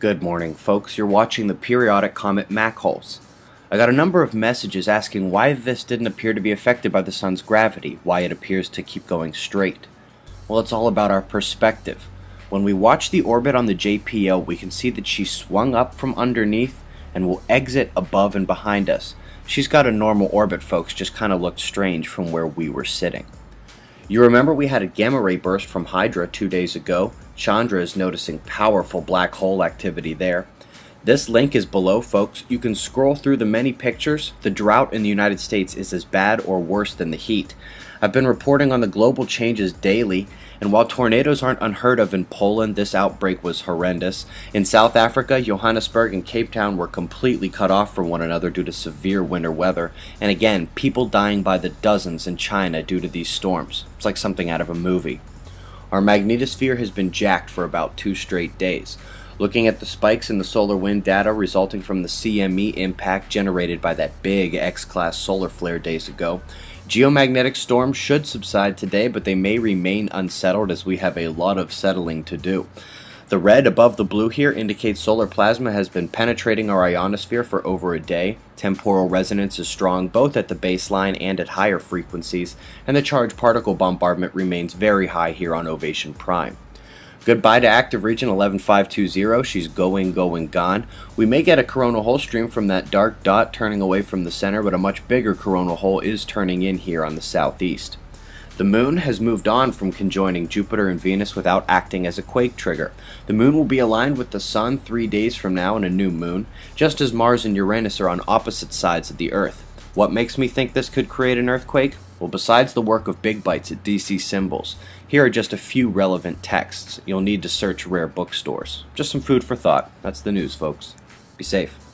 Good morning, folks. You're watching the periodic comet Machholz. I got a number of messages asking why this didn't appear to be affected by the sun's gravity, why it appears to keep going straight. Well, it's all about our perspective. When we watch the orbit on the JPL, we can see that she swung up from underneath and will exit above and behind us. She's got a normal orbit, folks, just kind of looked strange from where we were sitting. You remember we had a gamma ray burst from Hydra two days ago? Chandra is noticing powerful black hole activity there. This link is below, folks. You can scroll through the many pictures. The drought in the United States is as bad or worse than the heat. I've been reporting on the global changes daily, and while tornadoes aren't unheard of in Poland, this outbreak was horrendous. In South Africa, Johannesburg and Cape Town were completely cut off from one another due to severe winter weather, and again, people dying by the dozens in China due to these storms. It's like something out of a movie. Our magnetosphere has been jacked for about two straight days. Looking at the spikes in the solar wind data resulting from the CME impact generated by that big X class solar flare days ago, geomagnetic storms should subside today, but they may remain unsettled as we have a lot of settling to do. The red above the blue here indicates solar plasma has been penetrating our ionosphere for over a day. Temporal resonance is strong both at the baseline and at higher frequencies, and the charged particle bombardment remains very high here on Ovation Prime. Goodbye to active region 11520. She's going, going, gone. We may get a coronal hole stream from that dark dot turning away from the center, but a much bigger coronal hole is turning in here on the southeast. The Moon has moved on from conjoining Jupiter and Venus without acting as a quake trigger. The Moon will be aligned with the Sun three days from now in a new moon, just as Mars and Uranus are on opposite sides of the Earth. What makes me think this could create an earthquake? Well, besides the work of big Bites at DC Symbols, here are just a few relevant texts. You'll need to search rare bookstores. Just some food for thought. That's the news, folks. Be safe.